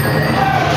Yeah.